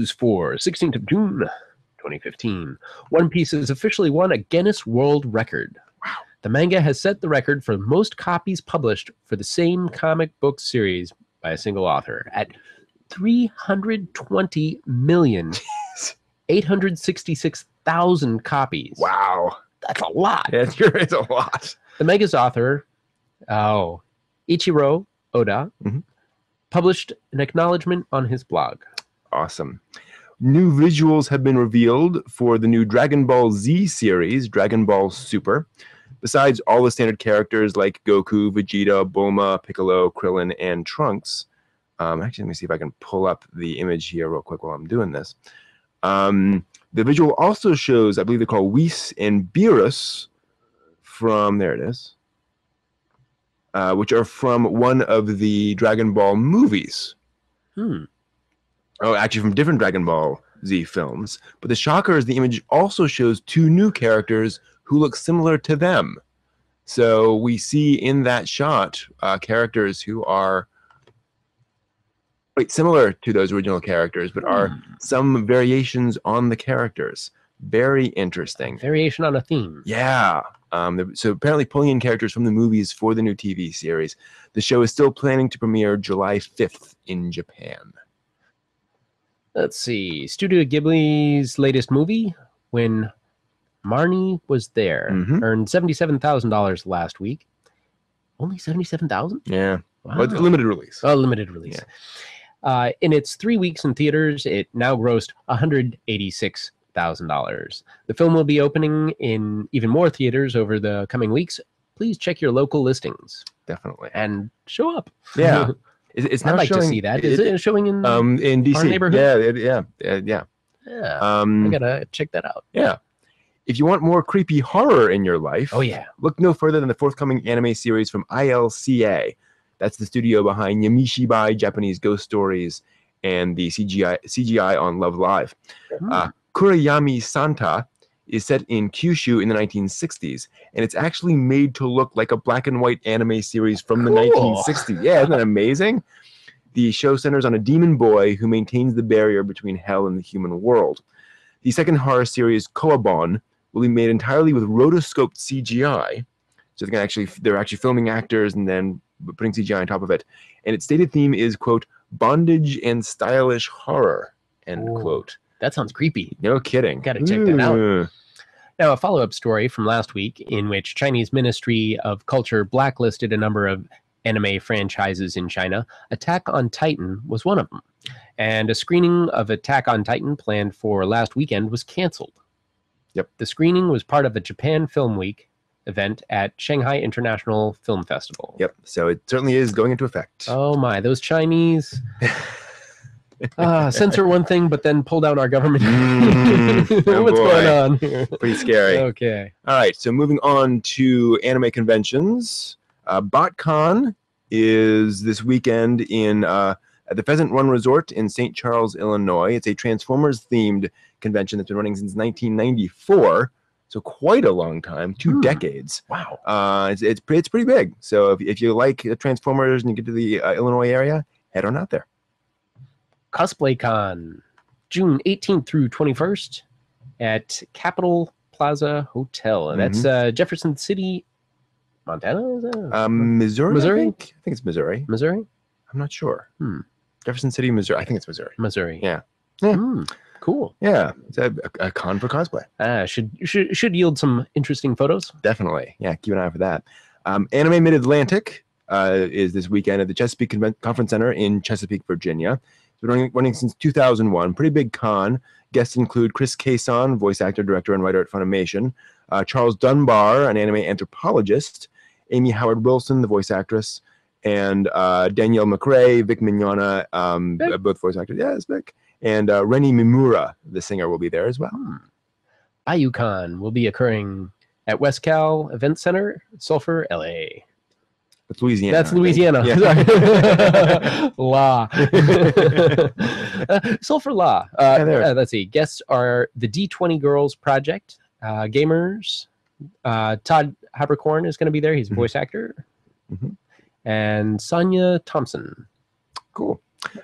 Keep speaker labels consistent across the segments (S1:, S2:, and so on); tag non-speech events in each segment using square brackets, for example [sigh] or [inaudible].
S1: News for 16th of June, 2015. One Piece has officially won a Guinness World Record.
S2: Wow.
S1: The manga has set the record for most copies published for the same comic book series by a single author at 320 million [laughs] 866,000 copies.
S2: Wow.
S1: That's a lot. [laughs]
S2: Yeah, it sure is a lot.
S1: The manga's author, oh, Eiichiro Oda,
S2: Mhm.
S1: published an acknowledgement on his blog.
S2: Awesome. New visuals have been revealed for the new Dragon Ball Z series, Dragon Ball Super. Besides all the standard characters like Goku, Vegeta, Bulma, Piccolo, Krillin, and Trunks. Um, actually, let me see if I can pull up the image here real quick while I'm doing this. Um, the visual also shows, I believe they're called Whis and Beerus from, there it is, uh, which are from one of the Dragon Ball movies
S1: Hmm.
S2: Oh, actually from different Dragon Ball Z films. But the shocker is the image also shows two new characters who look similar to them. So we see in that shot uh, characters who are quite similar to those original characters, but are
S1: Hmm.
S2: some variations on the characters. Very interesting.
S1: Variation on a theme.
S2: Yeah. Um, so apparently pulling in characters from the movies for the new TV series. The show is still planning to premiere July 5th in Japan.
S1: Let's see. Studio Ghibli's latest movie, When Marnie Was There,
S2: Mhm.
S1: earned $77,000 last week. Only 77,000?
S2: Yeah.
S1: Wow.
S2: But limited release.
S1: Oh, limited release. Uh, in its three weeks in theaters, it now grossed $186,000. The film will be opening in even more theaters over the coming weeks. Please check your local listings
S2: Definitely.
S1: and show up.
S2: Yeah. [laughs] It- it's
S1: I'd
S2: not
S1: like to see that. Is it, showing in?
S2: um in DC?
S1: neighborhood?
S2: Yeah, it- yeah, uh, yeah.
S1: yeah, I
S2: Um,
S1: gotta check that out.
S2: yeah. If you want more creepy horror in your life,
S1: Oh yeah.
S2: look no further than the forthcoming anime series from ILCA. That's the studio behind Yamishibai Japanese Ghost Stories and the CGI CGI on Love Live.
S1: Hmm.
S2: Uh, Kurayami Santa is set in Kyushu in the 1960s, and it's actually made to look like a black and white anime series from the
S1: Cool.
S2: 1960s. Yeah, isn't that amazing? The show centers on a demon boy who maintains the barrier between hell and the human world. The second horror series, Kowabon, will be made entirely with rotoscoped CGI. So they're actually they're actually filming actors and then putting CGI on top of it. And its stated theme is quote bondage and stylish horror end
S1: Ooh.
S2: quote.
S1: That sounds creepy.
S2: No kidding.
S1: Gotta check that out.
S2: Mm.
S1: Now, a follow up story from last week in which Chinese Ministry of Culture blacklisted a number of anime franchises in China. Attack on Titan was one of them. And a screening of Attack on Titan planned for last weekend was canceled.
S2: Yep.
S1: The screening was part of a Japan Film Week event at Shanghai International Film Festival.
S2: Yep. So it certainly is going into effect.
S1: Oh my, those Chinese [laughs] [laughs] uh, censor one thing, but then pull down our government.
S2: Mm, [laughs] oh
S1: What's
S2: boy.
S1: going on here?
S2: Pretty scary.
S1: Okay.
S2: All right, so moving on to anime conventions. Uh, BotCon is this weekend in uh, at the Pheasant Run Resort in St. Charles, Illinois. It's a Transformers themed convention that's been running since 1994, so quite a long time, two
S1: Hmm.
S2: decades.
S1: Wow.
S2: Uh, it's, it's, it's pretty big. So if, if you like Transformers and you get to the uh, Illinois area, head on out there.
S1: Cosplay Con, June 18th through 21st at Capitol Plaza Hotel. And That's uh, Jefferson City, Montana? Is that?
S2: Um, Missouri? I
S1: Missouri?
S2: think? I think it's Missouri.
S1: Missouri?
S2: I'm not sure.
S1: Hmm.
S2: Jefferson City, Missouri. I think it's Missouri.
S1: Missouri.
S2: Yeah. Yeah.
S1: Hmm, cool.
S2: Yeah, it's a, a, a con for cosplay.
S1: Uh, should, should should yield some interesting photos.
S2: Definitely. Yeah, keep an eye out for that. Um, Anime Mid Atlantic uh, is this weekend at the Chesapeake Conven- Conference Center in Chesapeake, Virginia. Been running, running since 2001. Pretty big con. Guests include Chris Cason, voice actor, director, and writer at Funimation, uh, Charles Dunbar, an anime anthropologist, Amy Howard Wilson, the voice actress, and uh, Danielle McRae, Vic Mignogna, um, uh, both voice actors. Yeah, it's Vic. And uh, Rennie Mimura, the singer, will be there as well.
S1: Hmm. IUCon will be occurring at West Cal Event Center, Sulphur, LA.
S2: That's Louisiana.
S1: That's. Louisiana.
S2: Yeah. [laughs]
S1: Law. [laughs] [laughs] uh, Sulphur Law. Uh,
S2: Yeah,
S1: uh, let's see. Guests are the D20 Girls Project, uh, gamers. Uh, Todd Haberkorn is going to be there. He's a
S2: Mhm.
S1: voice actor.
S2: Mhm.
S1: And Sonia Thompson.
S2: Cool.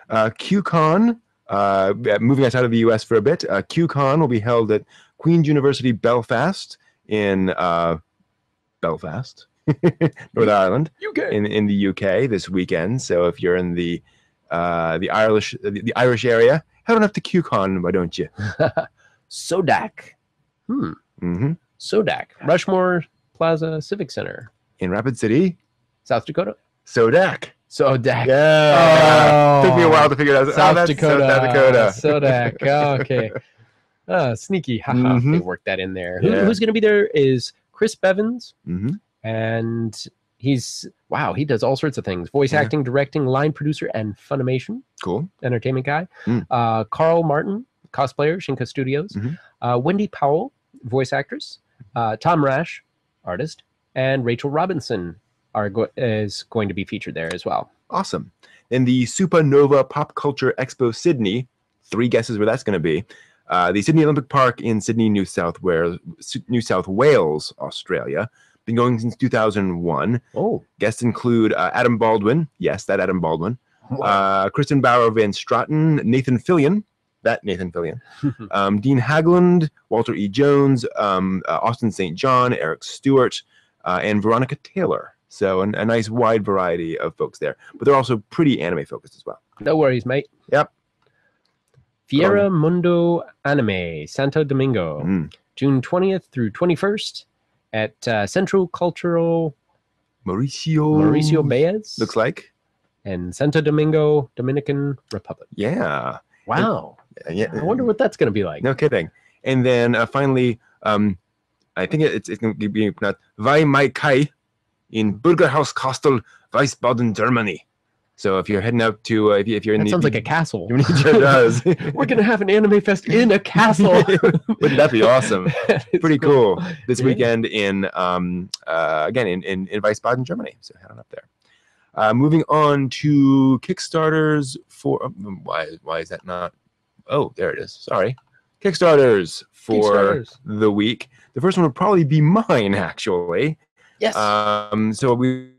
S2: Uh, QCon Uh, moving outside of the US for a bit, uh, QCon will be held at Queen's University Belfast in uh, Belfast, [laughs] Northern Ireland,
S1: UK.
S2: in, in the UK this weekend. So if you're in the uh, the Irish the, the Irish area, head on up to QCon, why don't you? [laughs]
S1: Sodak. Hmm.
S2: hmm
S1: Sodak. Rushmore Plaza Civic Center,
S2: In Rapid City,
S1: South Dakota.
S2: Sodak.
S1: Sodak.
S2: Yeah. Took me a while to figure it out.
S1: South
S2: oh,
S1: Dakota.
S2: South Dakota.
S1: Sodak. Oh, okay. [laughs] Ah, sneaky. Haha.
S2: Mhm.
S1: They worked that in there. Who, Who's going to be there is Chris Bevins.
S2: hmm
S1: and he's wow he does all sorts of things voice
S2: Yeah.
S1: acting directing line producer and funimation
S2: Cool.
S1: entertainment guy
S2: Mm.
S1: uh, carl martin cosplayer shinka studios
S2: Mhm.
S1: uh, wendy powell voice actress uh, tom rash artist and rachel robinson are go- is going to be featured there as well
S2: Awesome. Then the Supernova Pop Culture Expo Sydney. Three guesses where that's going to be. Uh, the Sydney Olympic Park in Sydney, New South Wales, New South Wales, Australia. Been going since 2001.
S1: oh
S2: Guests include uh, Adam Baldwin. Yes, that Adam Baldwin. Uh, Kristen Bauer Van Straten, Nathan Fillion. That Nathan Fillion. [laughs] um, Dean Haglund, Walter E. Jones, um, uh, Austin St. John, Eric Stewart, uh, and Veronica Taylor. So an, a nice wide variety of folks there, but they're also pretty anime focused as well.
S1: no worries mate
S2: Yep.
S1: Fiera Mundo Anime, Santo Domingo,
S2: Mm.
S1: June 20th through 21st at uh, Central Cultural
S2: Mauricio.
S1: Mauricio Baez
S2: Looks like.
S1: and Santo Domingo, Dominican Republic.
S2: Yeah.
S1: Wow.
S2: Yeah.
S1: I wonder what that's going to be like.
S2: No kidding. And then uh, finally, um, I think it's, it's going to be pronounced Vai Mai Kai in Bürgerhaus Kastel, Wiesbaden, Germany. So if you're heading up to, uh, if, you, if you're in
S1: That
S2: the.
S1: sounds like a castle. [laughs]
S2: it does. [laughs]
S1: We're going to have an anime fest in a castle. [laughs]
S2: Wouldn't that be awesome?
S1: It's
S2: Pretty cool. This
S1: Yeah.
S2: weekend in, um, uh, again, in, in, in Wiesbaden, Germany. So head on up there. Uh, moving on to Kickstarters for, um, why, why is that not? Oh, there it is. Sorry. Kickstarters for
S1: Kickstarters.
S2: the week. The first one would probably be mine, actually.
S1: Yes.
S2: Um, so we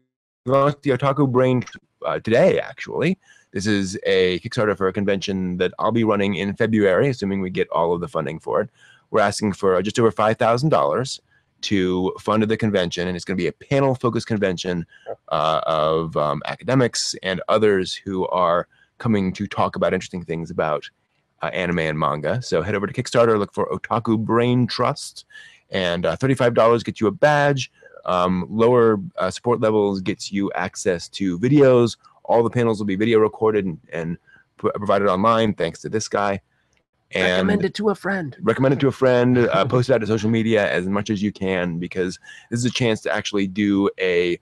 S2: launched the Otaku Brain uh, today, actually. This is a Kickstarter for a convention that I'll be running in February, assuming we get all of the funding for it. We're asking for just over $5,000 to fund the convention, and it's going to be a panel focused convention uh, of um, academics and others who are coming to talk about interesting things about uh, anime and manga. So head over to Kickstarter, look for Otaku Brain Trust, and uh, $35 gets you a badge. Um, lower uh, support levels gets you access to videos. All the panels will be video recorded and, and provided online, thanks to this guy. And
S1: Recommend it to a friend.
S2: recommend it to a friend uh, [laughs] post it out to social media as much as you can because this is a chance to actually do a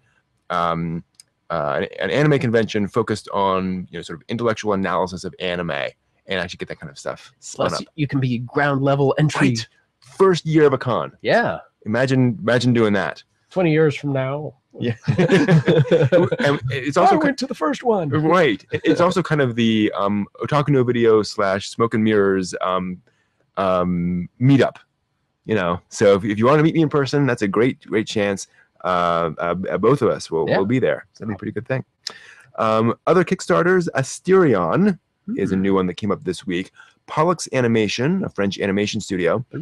S2: um, uh, an, an anime convention focused on you know sort of intellectual analysis of anime and actually get that kind of stuff
S1: Plus, you can be ground level entry.
S2: Right. First year of a con.
S1: Yeah.
S2: Imagine imagine doing that.
S1: 20 years from now.
S2: Yeah. [laughs] And it's also
S1: went to the first one.
S2: right. It's also kind of the um, Otaku no video slash Smoke and Mirrors um, um, meetup. You know, so if, if you want to meet me in person, that's a great great chance. Uh, uh, both of us will
S1: Yeah.
S2: will be there. So that'd be a pretty good thing. Um, other Kickstarters, Asterion is a
S1: Hmm.
S2: new one that came up this week. Pollux Animation, a French animation studio,
S1: Hmm.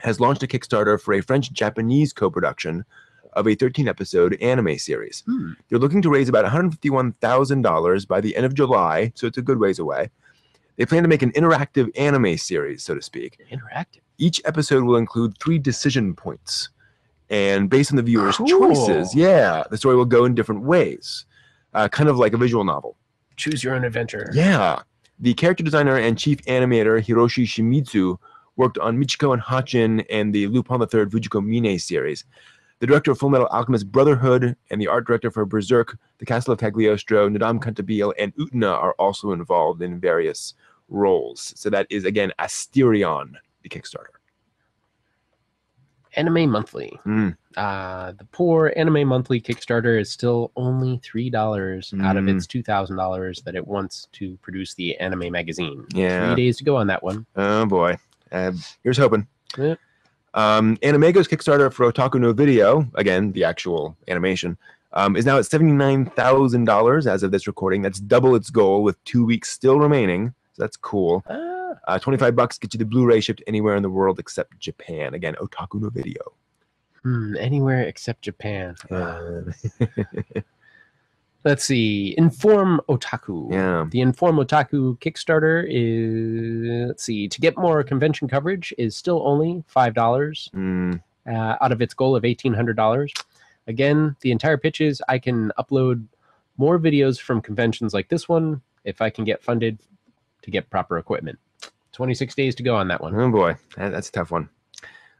S2: has launched a Kickstarter for a French Japanese co production of a 13 episode anime series.
S1: Hmm.
S2: They're looking to raise about $151,000 by the end of July, so it's a good ways away. They plan to make an interactive anime series, so to speak.
S1: Interactive.
S2: Each episode will include three decision points. And based on the viewer's
S1: Cool.
S2: choices, yeah, the story will go in different ways, uh, kind of like a visual novel.
S1: Choose your own adventure.
S2: Yeah. The character designer and chief animator Hiroshi Shimizu worked on Michiko and Hatchin and the Lupin the Third Fujiko Mine series. The director of Full Metal Alchemist Brotherhood and the art director for Berserk, The Castle of Cagliostro, Nodame Cantabile, and Utena are also involved in various roles. So that is again Asterion, the Kickstarter.
S1: Anime Monthly.
S2: Mm.
S1: Uh, the poor Anime Monthly Kickstarter is still only three dollars out of
S2: Mm.
S1: its two thousand dollars that it wants to produce the anime magazine.
S2: Yeah.
S1: Three days to go on that one.
S2: Oh boy. Uh, here's hoping.
S1: Yeah.
S2: Um, AnimEigo's Kickstarter for Otaku no Video, again, the actual animation, um, is now at $79,000 as of this recording. That's double its goal with two weeks still remaining So that's cool.
S1: Ah,
S2: Uh, 25 bucks get you the Blu-ray shipped anywhere in the world except Japan. Again, Otaku no Video.
S1: hmm, anywhere except Japan.
S2: Uh, [laughs]
S1: Let's see. Inform Otaku.
S2: yeah.
S1: The Inform Otaku Kickstarter is let's see. To get more convention coverage is still only five dollars
S2: Mm,
S1: uh, out of its goal of eighteen hundred dollars. Again, the entire pitch is I can upload more videos from conventions like this one if I can get funded to get proper equipment. Twenty six days to go on that one.
S2: oh boy, that's a tough one.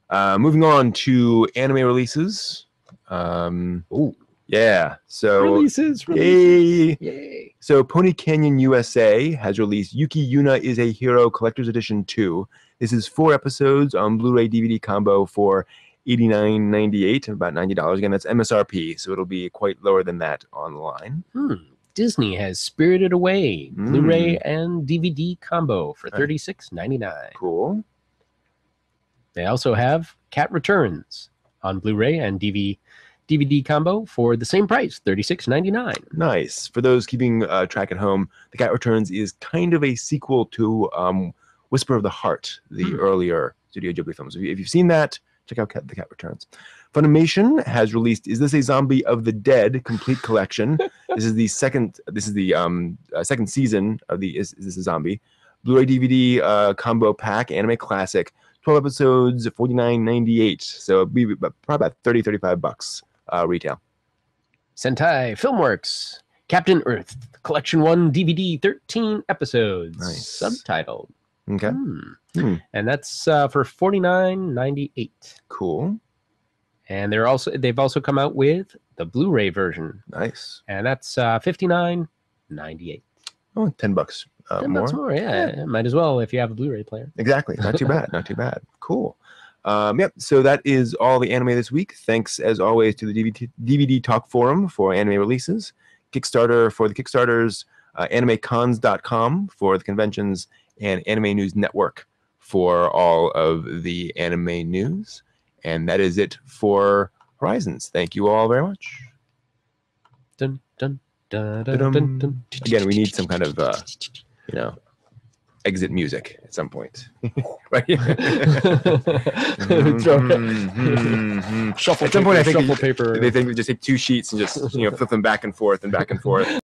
S2: Uh, moving on to anime releases. Um,
S1: Ooh,
S2: yeah. So
S1: releases, releases.
S2: yay.
S1: Yay.
S2: So Pony Canyon USA has released Yuki Yuna is a Hero Collector's Edition 2. This is four episodes on Blu-ray DVD combo for $89.98, about $90. Again, that's MSRP, so it'll be quite lower than that online.
S1: Hmm. Disney has Spirited Away Blu-ray
S2: Hmm.
S1: and DVD combo for
S2: Right.
S1: thirty six ninety nine.
S2: Cool.
S1: They also have Cat Returns on Blu-ray and DV, DVD combo for the same price, thirty six ninety nine.
S2: Nice. For those keeping uh, track at home, The Cat Returns is kind of a sequel to um, Whisper of the Heart, the
S1: Hmm.
S2: earlier Studio Ghibli films. If, you, if you've seen that, check out Cat, The Cat Returns. Funimation has released "Is This a Zombie of the Dead?" complete collection. [laughs] this is the second. This is the um, uh, second season of the "Is, is This a Zombie?" Blu-ray DVD uh, combo pack, anime classic, twelve episodes, forty nine ninety eight. So it'd be about- probably about 30, 35 bucks uh, retail.
S1: Sentai Filmworks Captain Earth Collection One DVD thirteen episodes,
S2: Nice.
S1: subtitled.
S2: Okay,
S1: Hmm.
S2: Hmm.
S1: And that's uh, for forty nine ninety eight.
S2: cool,
S1: And they're also they've also come out with the Blu-ray version,
S2: nice.
S1: and that's uh, fifty nine ninety eight.
S2: Oh, 10 bucks uh,
S1: Ten
S2: more.
S1: bucks more, yeah. Might as well if you have a Blu-ray player.
S2: Exactly. Not too [laughs] bad. Not too bad. Cool. Um, yep. So that is all the anime this week. Thanks as always to the DVD, DVD Talk Forum for anime releases, Kickstarter for the Kickstarters, uh, AnimeCons.com for the conventions, and Anime News Network for all of the anime news. And that is it for Horizons. Thank you all very much.
S1: Dun, dun, dun, dun,
S2: Da-dum.
S1: dun, dun.
S2: Again, we need some kind of, uh, you know, exit music at some point. [laughs] right? [laughs]
S1: Throw it.
S2: Mhm.
S1: Shuffle
S2: At some point, I think
S1: shuffle paper.
S2: they think we just take two sheets and just you know flip them back and forth and back and forth